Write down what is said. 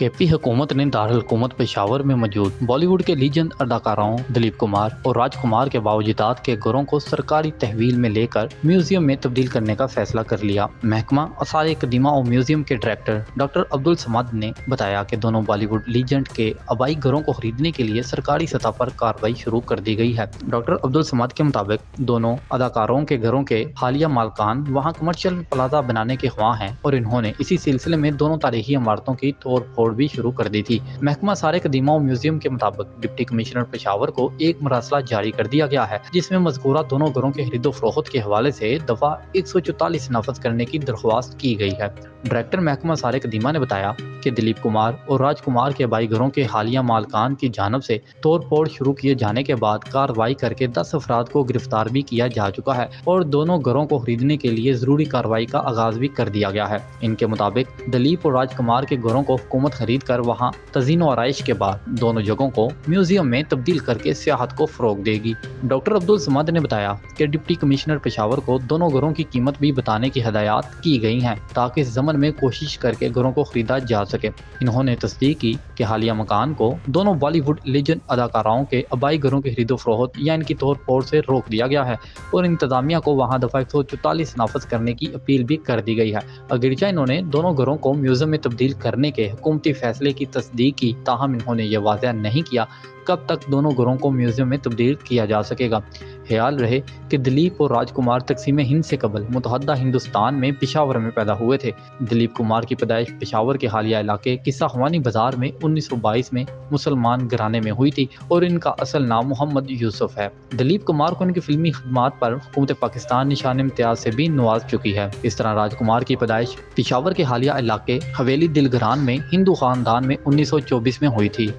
के पी हुकूमत ने दारकूमत पेशावर में मौजूद बॉलीवुड के लीजेंड अदाकाराओं दिलीप कुमार और राजकुमार के बावजूदात के घरों को सरकारी तहवील में लेकर म्यूज़ियम में तब्दील करने का फैसला कर लिया। महकमा आसार कदीमा और म्यूज़ियम के डायरेक्टर डॉक्टर अब्दुल समाद ने बताया की दोनों बॉलीवुड लीजेंड के आबाई घरों को खरीदने के लिए सरकारी सतह पर कार्रवाई शुरू कर दी गई है। डॉक्टर अब्दुल समाद के मुताबिक दोनों अदाकारों के घरों के हालिया मालकान वहाँ कमर्शियल प्लाजा बनाने के ख्वाह हैं और इन्होंने इसी सिलसिले में दोनों तारीखी इमारतों की तोड़ फोड़ भी शुरू कर दी थी। महकमा सारे कदीमा म्यूज़ियम के मुताबिक डिप्टी कमिश्नर पेशावर को एक मरासला जारी कर दिया गया है, जिसमें मजकूरा दोनों घरों के खरीदो फरोख्त के हवाले ऐसी दफ़ा एक सौ चौतालीस नाफज करने की दरख्वास्त की गई है। डायरेक्टर महकमा सारे कदीमा ने बताया कि दिलीप कुमार और राजकुमार के भाई घरों के हालिया मालकान की जानब से तोड़ फोड़ शुरू किए जाने के बाद कार्रवाई करके दस अफराद को गिरफ़्तार भी किया जा चुका है और दोनों घरों को खरीदने के लिए ज़रूरी कार्रवाई का आगाज़ भी कर दिया गया है। इनके मुताबिक दिलीप और राजकुमार के घरों को हुकूमत खरीद कर वहाँ तजीन आरइश के बाद दोनों जगहों को म्यूज़ियम में तब्दील करके सियाहत को फरोग देगी। डॉक्टर अब्दुल समद ने बताया कि डिप्टी कमिश्नर पेशावर को दोनों घरों की कीमत भी बताने की हदायत की गई है, ताकि जमन में कोशिश करके घरों को खरीदा जा सके। इन्होंने तस्दीक की कि हालिया मकान को दोनों बॉलीवुड लेजेंड अदाकाराओं के आबाई घरों की खरीदो फरोख्त या इनकी तौर फोड़ से रोक दिया गया है और इंतजामिया को वहाँ दफ़ा एक सौ चौतालीस नाफज करने की अपील भी कर दी गई है। अगरचा इन्होंने दोनों घरों को म्यूज़ियम में तब्दील करने के हुकूमती फैसले की तस्दीक की। ताहम इन्होंने यह वाजह नहीं किया, कब तक दोनों घरों को म्यूज़ियम में तब्दील किया जा सकेगा। ख्याल रहे कि दिलीप और राजकुमार तकसीम हिंद से कबल मुतहदा हिंदुस्तान में पिशावर में पैदा हुए थे। दिलीप कुमार की पैदाइश पिशावर के हालिया इलाके किस्सा खवानी बाज़ार में 1922 में मुसलमान घराने में हुई थी और इनका असल नाम मोहम्मद यूसुफ है। दिलीप कुमार को उनकी फिल्मी खदमात पर हुकूमत पाकिस्तान निशान इम्तियाज़ से भी नवाज़ चुकी है। इस तरह राजकुमार की पैदाइश पिशावर के हालिया इलाके हवेली दिलगरान में हिंदू खानदान में उन्नीस सौ चौबीस में हुई थी।